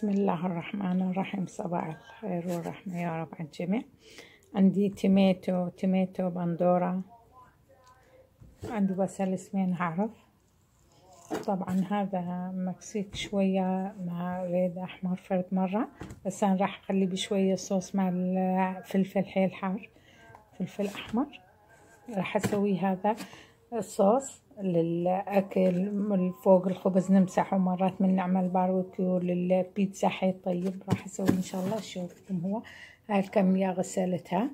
بسم الله الرحمن الرحيم. صباح الخير والرحمة يا رب على الجميع. عندي تيميتو تيميتو بندورة. عندي بصل اسمين هعرف. طبعا هذا مكسيك شوية مع ريد أحمر فرد مرة بس أنا راح أخلي بشوية صوص مع الفلفل حيل حار فلفل أحمر. راح أسوي هذا الصوص. للأكل من فوق الخبز نمسحه مرات من نعمل باربيكيو للبيتزا حي طيب راح أسوي إن شاء الله أشوفكم هو. هاي الكمية غسلتها.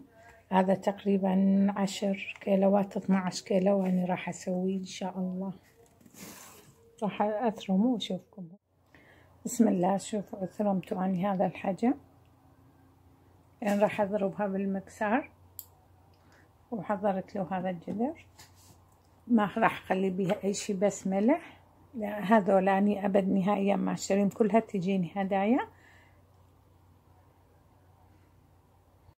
هذا تقريبا عشر كيلوات 12 كيلو وأنا راح أسويه إن شاء الله. راح أثرمه وأشوفكم. بسم الله شوفوا أثرمتوا أني هذا الحجم. يعني راح أضربها بالمكسر وحضرت له هذا الجدر ما راح أخلي بيها أي شي بس ملح. هذول أني أبد نهائيا ما اشتريهم كلها تجيني هدايا.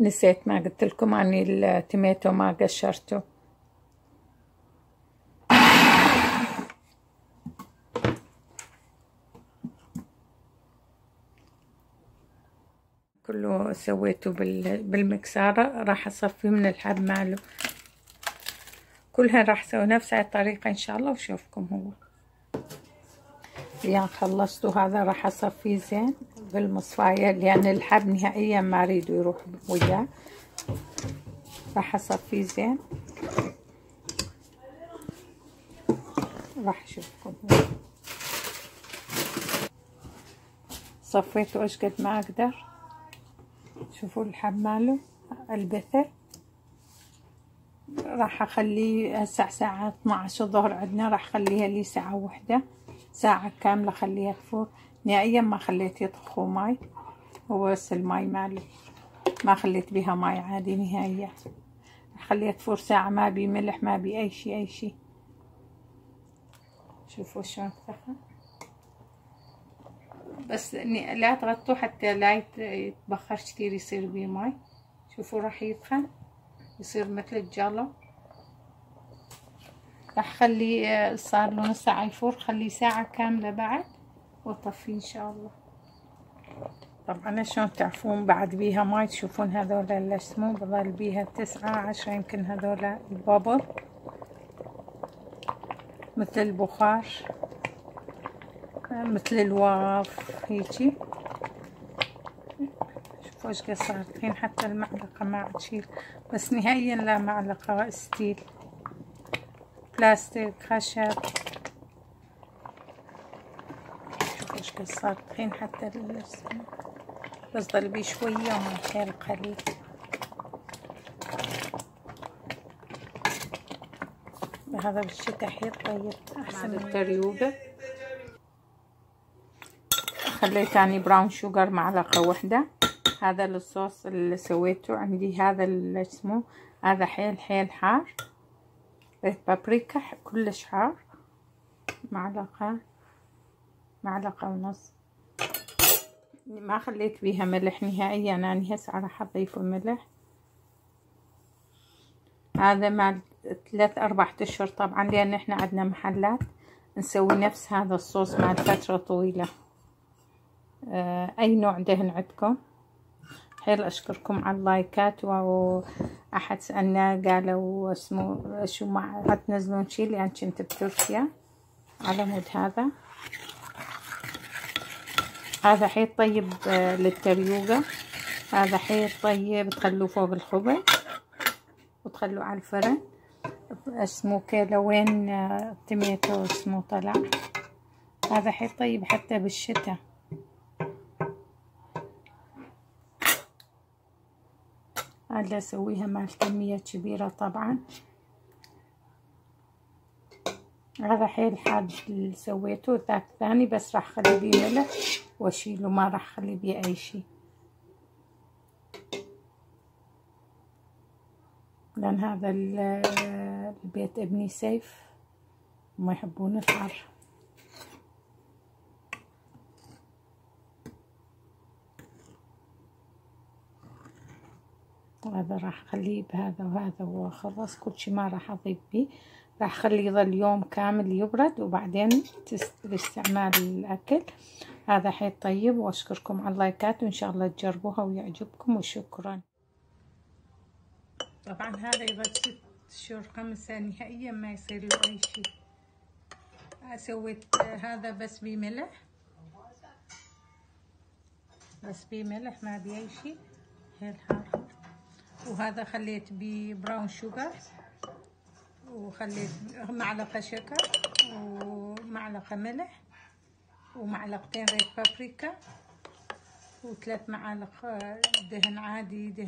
نسيت ما قلت لكم أني التوميتو ما قشرته. كله سويته بالمكسارة راح أصفيه من الحب ماله. كلها راح أسوي نفس الطريقة إن شاء الله وشوفكم هو. يعني خلصتوا هذا راح أصفيه زين بالمصفاية لأن الحب نهائيا ما اريده يروح وياه. راح أصفيه زين. راح أشوفكم هو. صفيته إيش قد ما أقدر. شوفوا الحب ماله البثل راح اخليه هسه ساعة 12 الظهر عندنا راح أخليها لي ساعة وحدة ساعة كاملة خليها تفور نهائيا ما خليت يطبخوا ماي هو بس الماي مالي ما خليت بيها ماي عادي نهائيا. خليها تفور ساعة ما بي ملح ما بي أي شي أي شي. شوفوا شلون سخن بس لا تغطوه حتى لا يتبخر كثير يصير بيه ماي. شوفوا راح يتخن يصير مثل ال jello راح خليه صار له نص ساعة يفور خليه ساعة كاملة بعد واطفيه إن شاء الله. طبعا شلون تعرفون بعد بيها ماي تشوفون هذول اسمه بظل بيها تسعة عشرة يمكن هذول البابل. مثل البخار مثل الواف هيجي. صارت الحين حتى المعلقة ما تشيل بس نهائيا لا معلقة steel. بلاستيك خشب. شوفوا صارت الحين حتى بس ضل بيه شوية وما خير قليل هذا بالشتا حيل طيب. أحسن التريوقة خليت اني brown sugar معلقة واحدة. هذا الصوص اللي سويته عندي هذا اللي اسمه؟ هذا حيل حيل حار. بابريكا كلش حار. معلقة معلقة ونص. ما خليت بيها ملح نهائيا أنا هسه راح أضيف ملح. هذا مع ثلاث أربع أشهر طبعا لأن إحنا عندنا محلات. نسوي نفس هذا الصوص مع فترة طويلة. آه أي نوع دهن عندكم؟ حيل أشكركم على اللايكات. وأحد سألنا قالوا اسمه شو ما تنزلون شي لأن كنت بتركيا. على مود هذا. هذا حيل طيب للتريوقة. هذا حيل طيب تخلوه فوق الخبز وتخلوه على الفرن. اسمه كيلوين tomato اسمه طلع. هذا حيل طيب حتى بالشتاء. هذا أسويها مع الكمية كبيرة طبعا. هذا حيل حاد اللي سويته ذاك ثاني بس راح اخلي بيه ملح وأشيله ما راح اخلي بيه اي شي لأن هذا البيت ابني سيف وما يحبون الحر. هذا راح أخليه بهذا وهذا وخلص كل شي ما راح أضيف بيه راح أخليه يظل يوم كامل يبرد وبعدين لاستعمال الأكل. هذا حيل طيب وأشكركم على اللايكات وإن شاء الله تجربوها ويعجبكم وشكرا. طبعا هذا يظل ست شهور خمسة نهائيا ما يصير له أي شيء. سويت هذا بس بملح. بس بملح ما بي أي شيء. حيل حار. وهذا خليت ب brown sugar وخليت معلقة شكر ومعلقة ملح ومعلقتين red paprika وثلاث معالق دهن عادي دهن